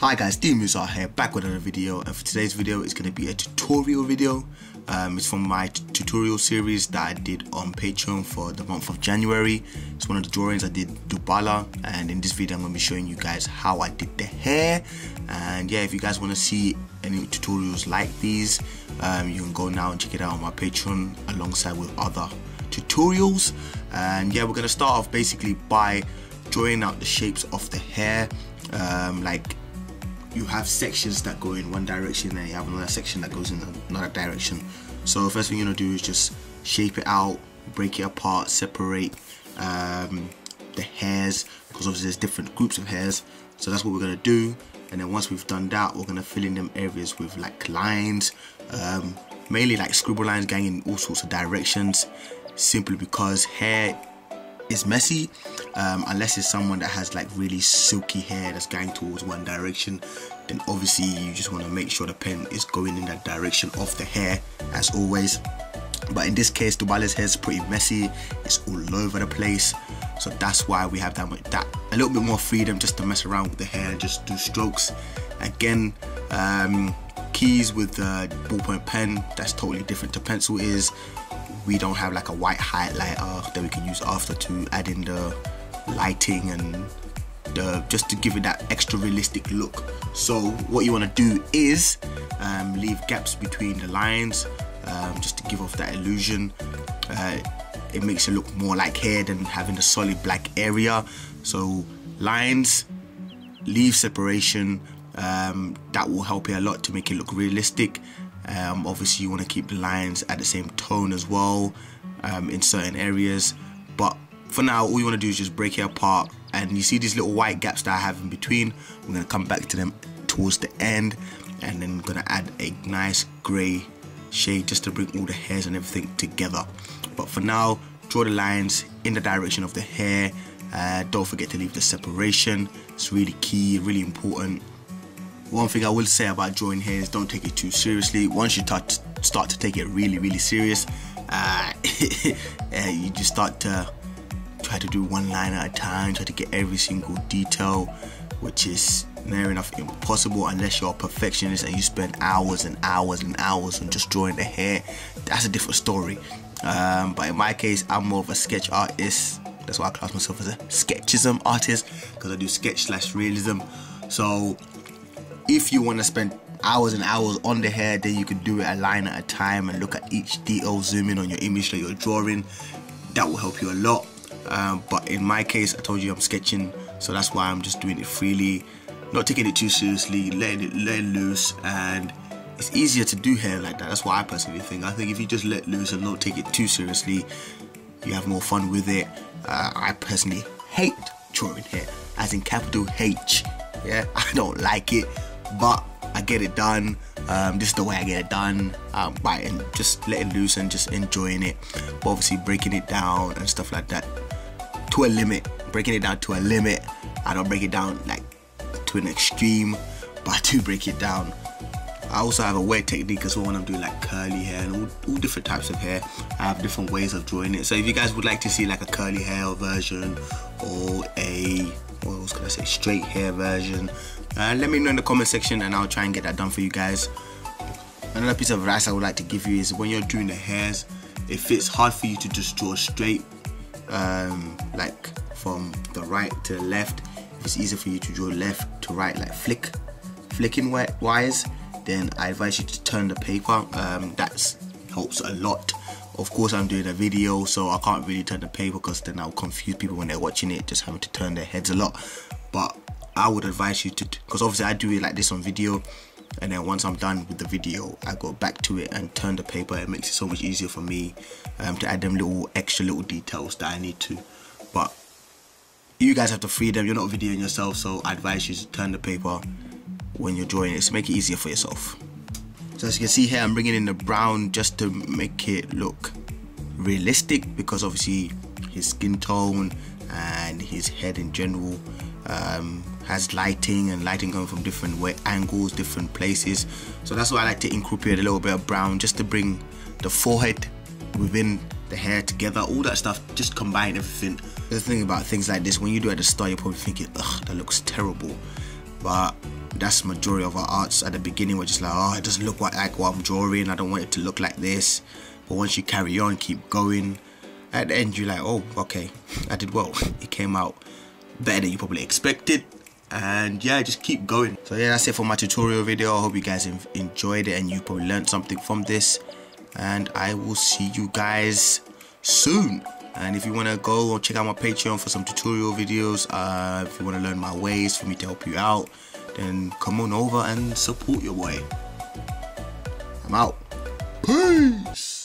Hi guys, DeMoose here, back with another video and for today's video it's going to be a tutorial video. Um, it's from my tutorial series that I did on Patreon for the month of January. It's one of the drawings I did Dubala and in this video I'm going to be showing you guys how I did the hair and yeah if you guys want to see any tutorials like these um, you can go now and check it out on my Patreon alongside with other tutorials and yeah we're going to start off basically by drawing out the shapes of the hair um, like you have sections that go in one direction and you have another section that goes in another direction. So the first thing you're gonna do is just shape it out break it apart separate um, the hairs because obviously there's different groups of hairs. So that's what we're gonna do. And then once we've done that we're gonna fill in them areas with like lines um, mainly like scribble lines going in all sorts of directions simply because hair is messy um, unless it's someone that has like really silky hair that's going towards one direction then obviously you just want to make sure the pen is going in that direction of the hair as always. But in this case Dubala's hair is pretty messy. It's all over the place. So that's why we have that that a little bit more freedom just to mess around with the hair and just do strokes. Again um, keys with the ballpoint pen that's totally different to pencil is. We don't have like a white highlighter that we can use after to add in the lighting and the just to give it that extra realistic look. So what you want to do is um, leave gaps between the lines um, just to give off that illusion. Uh, it makes it look more like hair than having a solid black area. So lines leave separation um, that will help you a lot to make it look realistic. Um, obviously you want to keep the lines at the same tone as well um, in certain areas but for now all you want to do is just break it apart and you see these little white gaps that I have in between? We're going to come back to them towards the end and then I'm going to add a nice grey shade just to bring all the hairs and everything together. But for now draw the lines in the direction of the hair. Uh, don't forget to leave the separation. It's really key really important. One thing I will say about drawing here is don't take it too seriously. Once you start start to take it really, really serious, uh, uh, you just start to try to do one line at a time, try to get every single detail, which is near enough impossible unless you're a perfectionist and you spend hours and hours and hours on just drawing the hair. That's a different story. Um, but in my case, I'm more of a sketch artist. That's why I class myself as a sketchism artist because I do sketch slash realism. So if you want to spend hours and hours on the hair then you can do it a line at a time and look at each detail zoom in on your image that you're drawing that will help you a lot um, but in my case I told you I'm sketching so that's why I'm just doing it freely not taking it too seriously letting it let loose and it's easier to do hair like that. That's what I personally think. I think if you just let loose and not take it too seriously you have more fun with it. Uh, I personally hate drawing hair as in capital H. Yeah I don't like it but I get it done. Um, this is the way I get it done. Um, by and just letting loose and just enjoying it. But obviously breaking it down and stuff like that to a limit. Breaking it down to a limit. I don't break it down like to an extreme, but I do break it down. I also have a wet technique as well when I'm doing like curly hair and all, all, different types of hair. I have different ways of drawing it. So if you guys would like to see like a curly hair version or a what can I say straight hair version uh, let me know in the comment section and I'll try and get that done for you guys another piece of advice I would like to give you is when you're doing the hairs if it's hard for you to just draw straight um, like from the right to the left it's easier for you to draw left to right like flick flicking wise then I advise you to turn the paper um, that helps a lot. Of course I'm doing a video so I can't really turn the paper because then I'll confuse people when they're watching it just having to turn their heads a lot. But I would advise you to because obviously I do it like this on video and then once I'm done with the video I go back to it and turn the paper. It makes it so much easier for me um, to add them little extra little details that I need to. But you guys have the freedom. You're not videoing yourself so I advise you to turn the paper when you're drawing it. To make it easier for yourself. So as you can see here I'm bringing in the brown just to make it look realistic because obviously his skin tone and his head in general um, has lighting and lighting coming from different way, angles, different places. So that's why I like to incorporate a little bit of brown just to bring the forehead within the hair together, all that stuff, just combine everything. The thing about things like this, when you do at the start, you're probably thinking, ugh, that looks terrible. But that's majority of our arts at the beginning. We're just like oh it doesn't look like what I'm drawing. I don't want it to look like this. But once you carry on keep going at the end you're like oh okay. I did well. It came out better than you probably expected and yeah just keep going. So yeah that's it for my tutorial video. I hope you guys enjoyed it and you probably learned something from this. And I will see you guys soon. And if you want to go or check out my patreon for some tutorial videos uh, if you want to learn my ways for me to help you out then come on over and support your boy. I'm out. Peace